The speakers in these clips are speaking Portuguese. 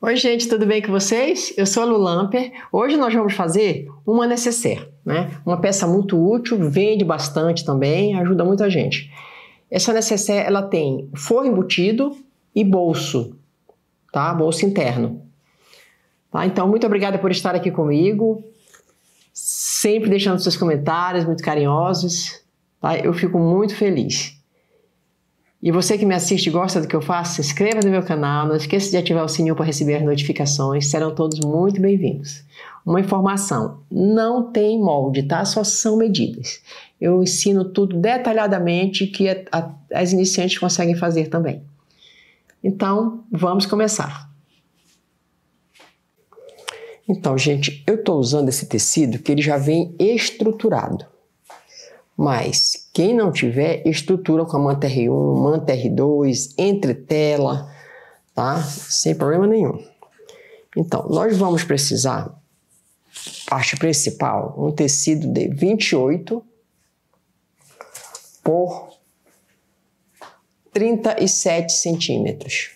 Oi, gente, tudo bem com vocês? Eu sou a Lulamper. Hoje nós vamos fazer uma necessaire, né? Uma peça muito útil, vende bastante também, ajuda muita gente. Essa necessaire, ela tem forro embutido e bolso, tá? Bolso interno. Tá? Então, muito obrigada por estar aqui comigo, sempre deixando seus comentários muito carinhosos, tá? Eu fico muito feliz. E você que me assiste e gosta do que eu faço, se inscreva no meu canal, não esqueça de ativar o sininho para receber as notificações, serão todos muito bem-vindos. Uma informação, não tem molde, tá? Só são medidas. Eu ensino tudo detalhadamente que a, a, as iniciantes conseguem fazer também. Então, vamos começar. Então, gente, eu estou usando esse tecido que ele já vem estruturado. Mas quem não tiver, estrutura com a manta R1, manta R2, entre tela, tá? Sem problema nenhum. Então, nós vamos precisar, parte principal, um tecido de 28 por 37 centímetros.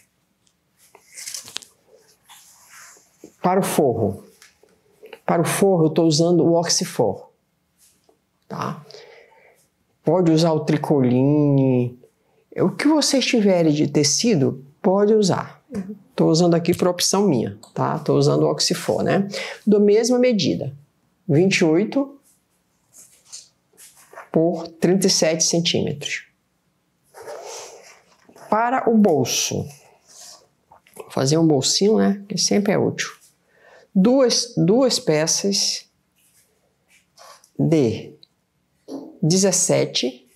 Para o forro, para o forro eu estou usando o Oxifor, tá? Pode usar o tricoline. O que vocês tiverem de tecido, pode usar. Estou usando aqui por opção minha, tá? Estou usando o Oxifor, né? Da mesma medida. 28 por 37 centímetros. Para o bolso, fazer um bolsinho, né? Que sempre é útil. Duas, duas peças de 17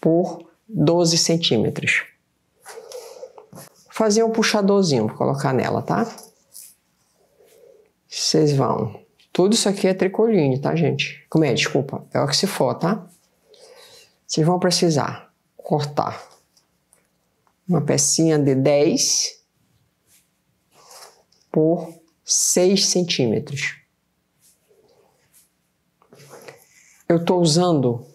por 12 centímetros. Fazer um puxadorzinho, vou colocar nela, tá? Vocês vão. Tudo isso aqui é tricoline, tá, gente? Como é? Desculpa, é o que se for, tá? Vocês vão precisar cortar uma pecinha de 10 por 6 centímetros. Eu estou usando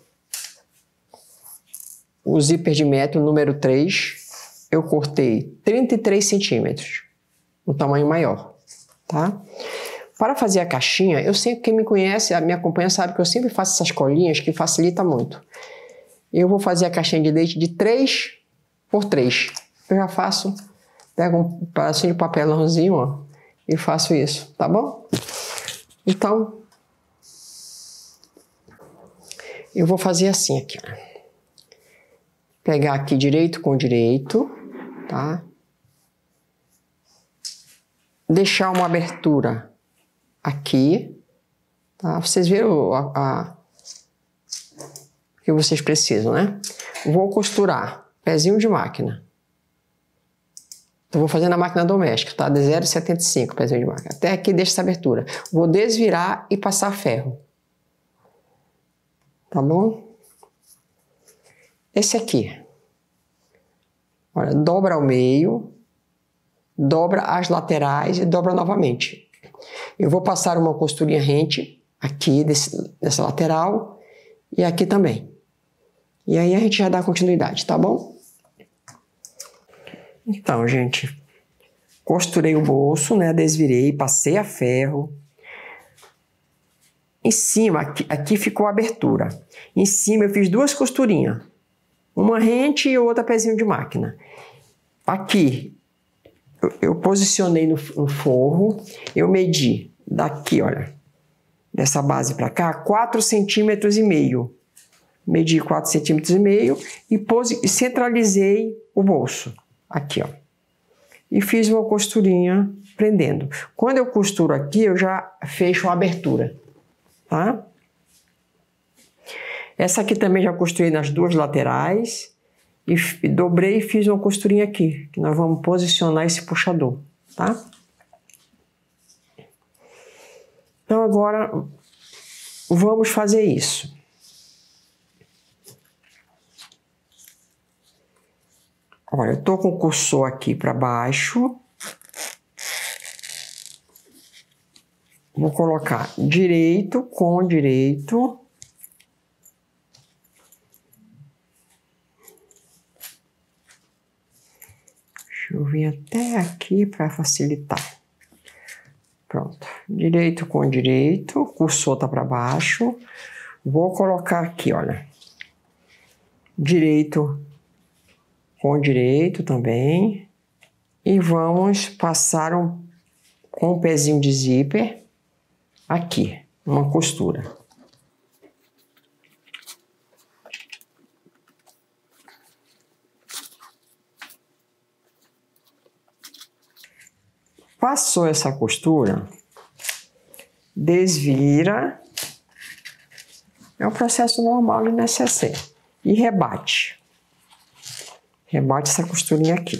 o zíper de metro número 3, eu cortei 33 centímetros, um tamanho maior, tá? Para fazer a caixinha, eu sempre, quem me conhece, me acompanha, sabe que eu sempre faço essas colinhas que facilita muito. Eu vou fazer a caixinha de leite de 3 por 3. Eu já faço, pego um pedacinho de papelãozinho, ó, e faço isso, tá bom? Então, Eu vou fazer assim aqui, ó. Pegar aqui direito com direito, tá? Deixar uma abertura aqui, tá? Vocês viram a, a que vocês precisam, né? Vou costurar pezinho de máquina. Eu vou fazer na máquina doméstica, tá? De 0,75 pezinho de máquina. Até aqui deixa essa abertura. Vou desvirar e passar ferro tá bom? Esse aqui. Olha, dobra ao meio, dobra as laterais e dobra novamente. Eu vou passar uma costurinha rente aqui desse, dessa lateral e aqui também. E aí a gente já dá continuidade, tá bom? Então, gente, costurei o bolso, né? Desvirei, passei a ferro, em cima, aqui, aqui ficou a abertura. Em cima eu fiz duas costurinhas. Uma rente e outra pezinho de máquina. Aqui eu, eu posicionei no, no forro, eu medi daqui, olha, dessa base para cá, 4 centímetros e meio. Medi 4 centímetros e meio e, centralizei o bolso. Aqui, ó. E fiz uma costurinha prendendo. Quando eu costuro aqui, eu já fecho a abertura tá? Essa aqui também já costurei nas duas laterais e, dobrei e fiz uma costurinha aqui, que nós vamos posicionar esse puxador, tá? Então agora vamos fazer isso. Olha, eu tô com o cursor aqui para baixo Vou colocar direito com direito. Deixa Eu vim até aqui para facilitar. Pronto. Direito com direito, cursor tá para baixo. Vou colocar aqui, olha. Direito com direito também. E vamos passar um, com um pezinho de zíper aqui, uma costura. Passou essa costura, desvira, é o processo normal de necessaire, e rebate. Rebate essa costurinha aqui.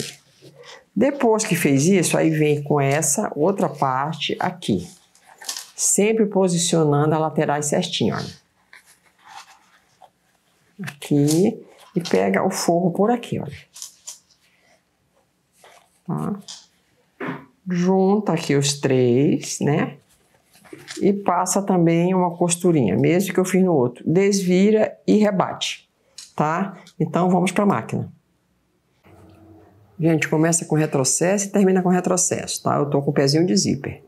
Depois que fez isso, aí vem com essa outra parte aqui. Sempre posicionando a laterais certinho, olha. Aqui. E pega o forro por aqui, olha. Tá? junta aqui os três, né? E passa também uma costurinha, mesmo que eu fiz no outro. Desvira e rebate, tá? Então vamos para a máquina. Gente, começa com retrocesso e termina com retrocesso, tá? Eu tô com o pezinho de zíper.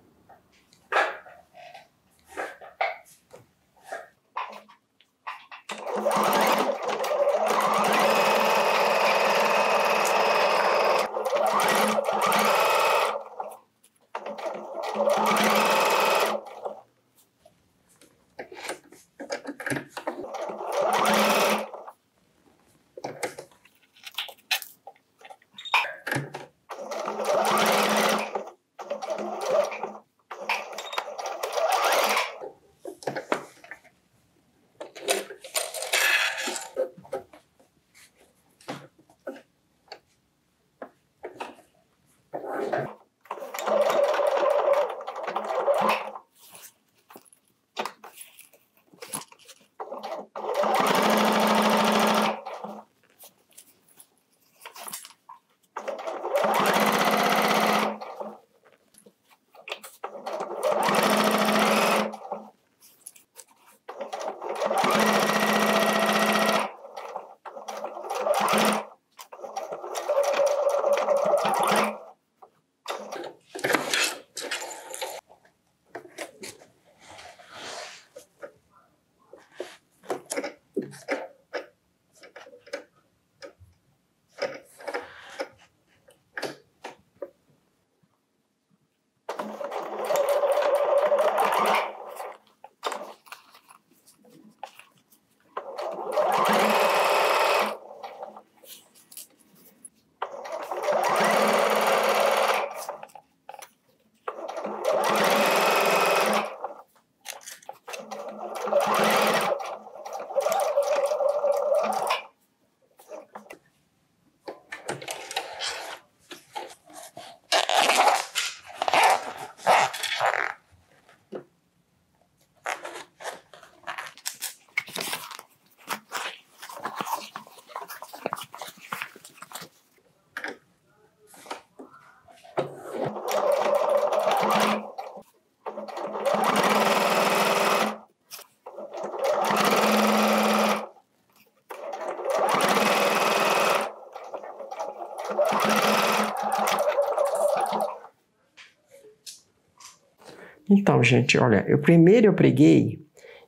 Então, gente, olha, eu primeiro eu preguei,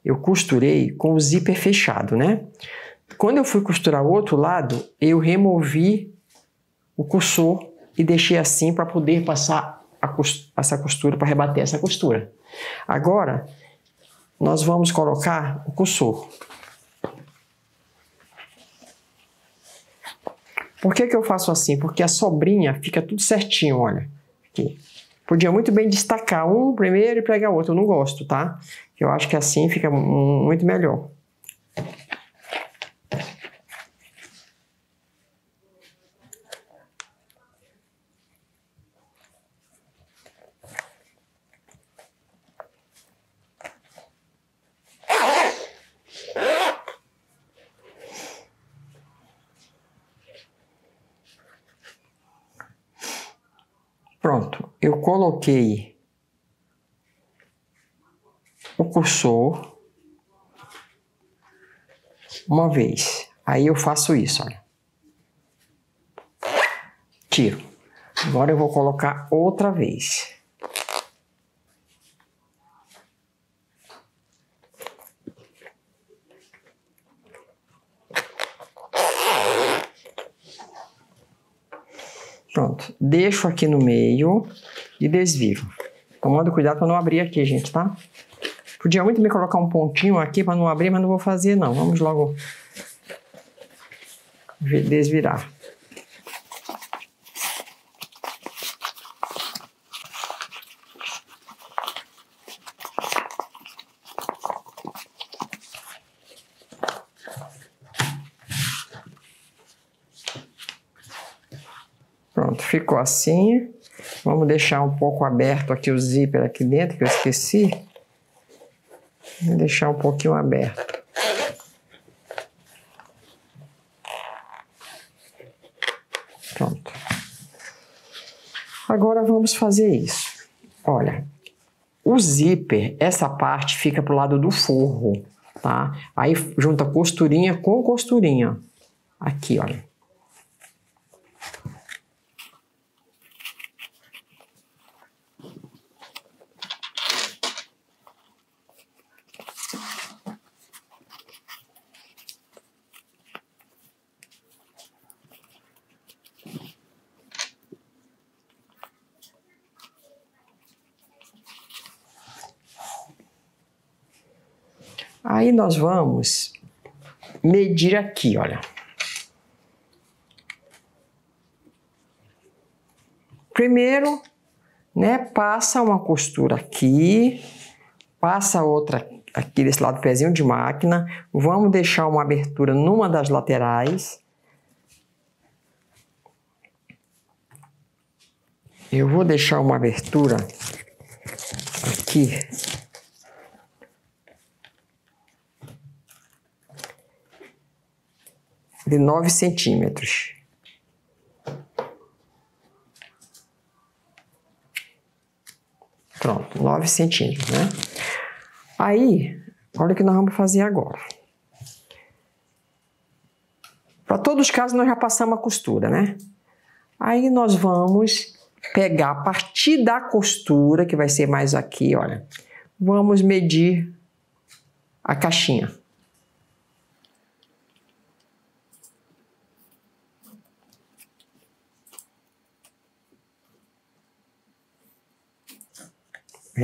eu costurei com o zíper fechado, né? Quando eu fui costurar o outro lado, eu removi o cursor e deixei assim para poder passar essa costura, para rebater essa costura. Agora, nós vamos colocar o cursor. Por que, que eu faço assim? Porque a sobrinha fica tudo certinho, olha. Aqui. Podia muito bem destacar um primeiro e pregar outro. Eu não gosto, tá? Eu acho que assim fica muito melhor. Pronto, eu coloquei o cursor uma vez. Aí eu faço isso, olha. Tiro. Agora eu vou colocar outra vez. Pronto, deixo aqui no meio e desviro. Tomando cuidado para não abrir aqui, gente, tá? Podia muito me colocar um pontinho aqui para não abrir, mas não vou fazer não. Vamos logo desvirar. Vamos deixar um pouco aberto aqui o zíper aqui dentro, que eu esqueci. Vou deixar um pouquinho aberto. Pronto. Agora vamos fazer isso. Olha, o zíper, essa parte fica pro lado do forro, tá? Aí junta costurinha com costurinha. Aqui, olha. Aí nós vamos medir aqui, olha. Primeiro, né, passa uma costura aqui, passa outra aqui desse lado do pezinho de máquina, vamos deixar uma abertura numa das laterais. Eu vou deixar uma abertura aqui de 9 centímetros. Pronto, 9 centímetros, né? Aí, olha o que nós vamos fazer agora. Para todos os casos, nós já passamos a costura, né? Aí nós vamos pegar a partir da costura, que vai ser mais aqui, olha. Vamos medir a caixinha.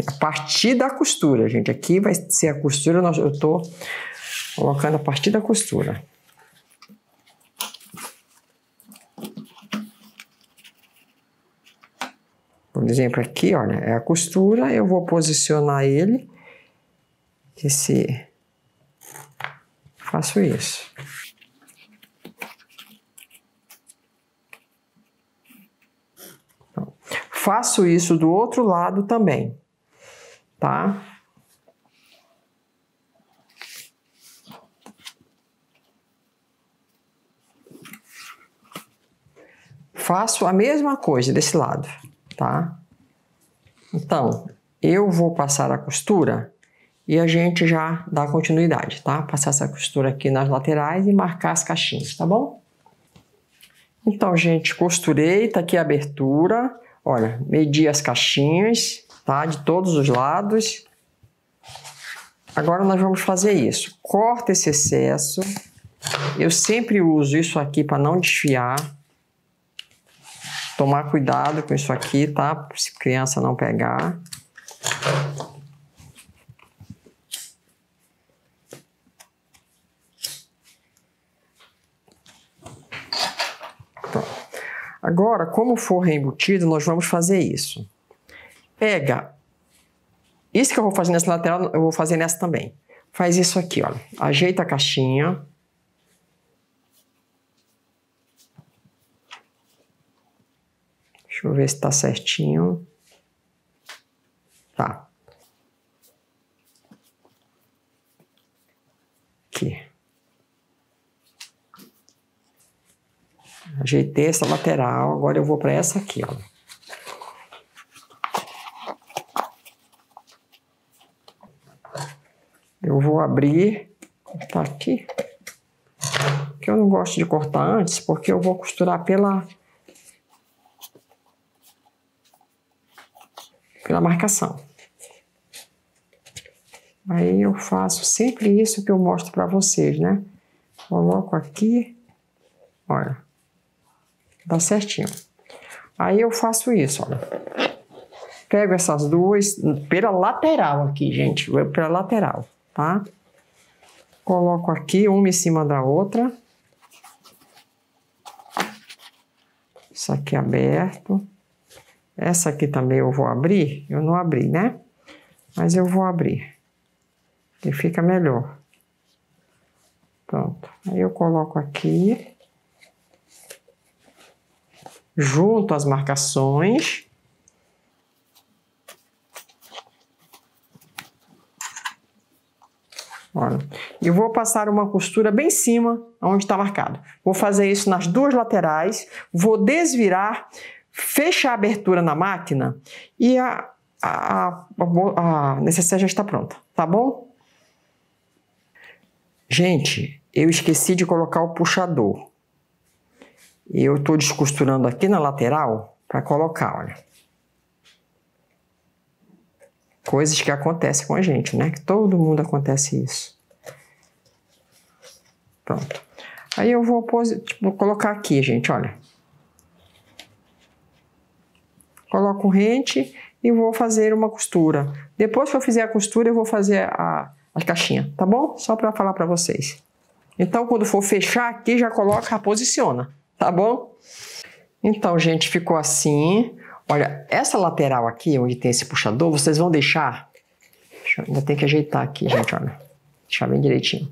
A partir da costura, gente. Aqui vai ser a costura, eu estou colocando a partir da costura. Por exemplo, aqui, olha, é a costura, eu vou posicionar ele, esse, faço isso. Faço isso do outro lado também tá? Faço a mesma coisa desse lado, tá? Então, eu vou passar a costura e a gente já dá continuidade, tá? Passar essa costura aqui nas laterais e marcar as caixinhas, tá bom? Então, gente, costurei, tá aqui a abertura. Olha, medi as caixinhas, tá? De todos os lados. Agora nós vamos fazer isso. Corta esse excesso. Eu sempre uso isso aqui para não desfiar. Tomar cuidado com isso aqui, tá? Se criança não pegar. Agora, como for reembutido, nós vamos fazer isso pega isso que eu vou fazer nessa lateral, eu vou fazer nessa também. Faz isso aqui, ó. Ajeita a caixinha. Deixa eu ver se tá certinho. Tá. Aqui. Ajeitei essa lateral, agora eu vou para essa aqui, ó. Eu vou abrir, cortar aqui. Que eu não gosto de cortar antes, porque eu vou costurar pela pela marcação. Aí eu faço sempre isso que eu mostro para vocês, né? Coloco aqui, olha, dá certinho. Aí eu faço isso, olha. Pego essas duas pela lateral aqui, gente, pela lateral, tá? Coloco aqui uma em cima da outra. Isso aqui aberto. Essa aqui também eu vou abrir. Eu não abri, né? Mas eu vou abrir. Que fica melhor. Pronto. Aí eu coloco aqui. Junto as marcações. Olha, e vou passar uma costura bem em cima, onde está marcado. Vou fazer isso nas duas laterais, vou desvirar, fechar a abertura na máquina e a, a, a, a necessária já está pronta, tá bom? Gente, eu esqueci de colocar o puxador. Eu estou descosturando aqui na lateral para colocar, olha. Coisas que acontecem com a gente, né? Que todo mundo acontece isso. Pronto. Aí eu vou, tipo, colocar aqui, gente, olha. Coloco rente e vou fazer uma costura. Depois que eu fizer a costura, eu vou fazer a, a caixinha, tá bom? Só para falar para vocês. Então, quando for fechar aqui, já coloca, posiciona, tá bom? Então, gente, ficou assim. Olha, essa lateral aqui, onde tem esse puxador, vocês vão deixar... Deixa ainda tem que ajeitar aqui, gente, olha. Deixar bem direitinho.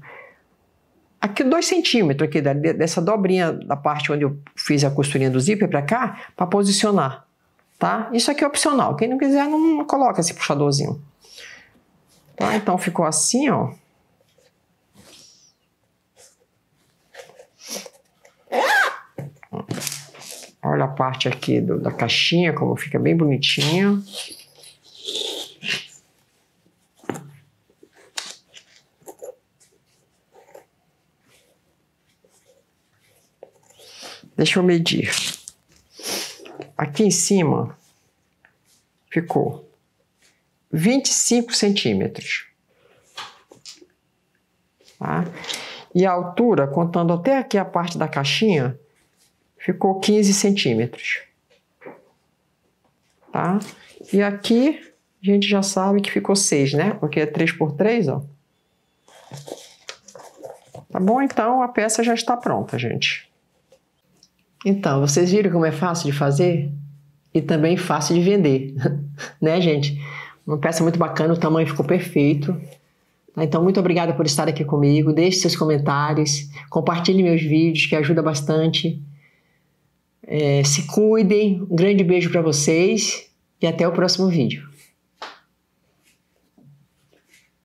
Aqui dois centímetros aqui dessa dobrinha da parte onde eu fiz a costurinha do zíper para cá, para posicionar, tá? Isso aqui é opcional. Quem não quiser, não coloca esse puxadorzinho. Tá? Então ficou assim, ó. Olha a parte aqui do, da caixinha, como fica bem bonitinha. Deixa eu medir. Aqui em cima ficou 25 centímetros. Tá? E a altura, contando até aqui a parte da caixinha, ficou 15 centímetros. Tá? E aqui a gente já sabe que ficou 6, né? Porque é 3 por 3, ó. Tá bom? Então a peça já está pronta, gente. Então, vocês viram como é fácil de fazer? E também fácil de vender, né, gente? Uma peça muito bacana, o tamanho ficou perfeito. Então, muito obrigada por estar aqui comigo. Deixe seus comentários, compartilhe meus vídeos, que ajuda bastante. É, se cuidem, um grande beijo para vocês e até o próximo vídeo.